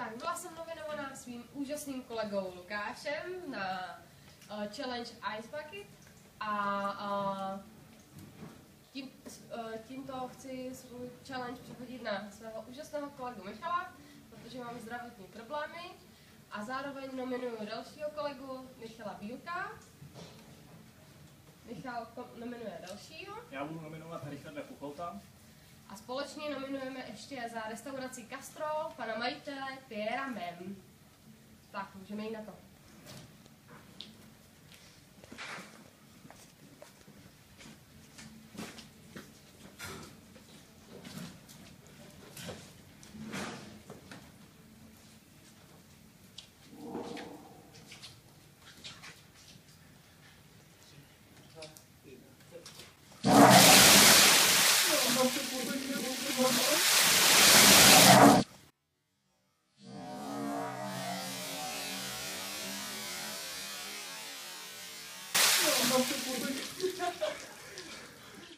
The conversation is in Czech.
Tak, byla jsem nominovaná svým úžasným kolegou Lukášem na uh, challenge Ice Bucket a uh, tím, uh, tímto chci svůj challenge přehodit na svého úžasného kolegu Michala, protože mám zdravotní problémy a zároveň nominuju dalšího kolegu Michala Bílka. Michal nominuje dalšího. Já budu nominovat Richarda Kucholta. A společně nominujeme ještě za restauraci Castro pana majitele Tá, chamei ainda tô. Thank you. não, não, não,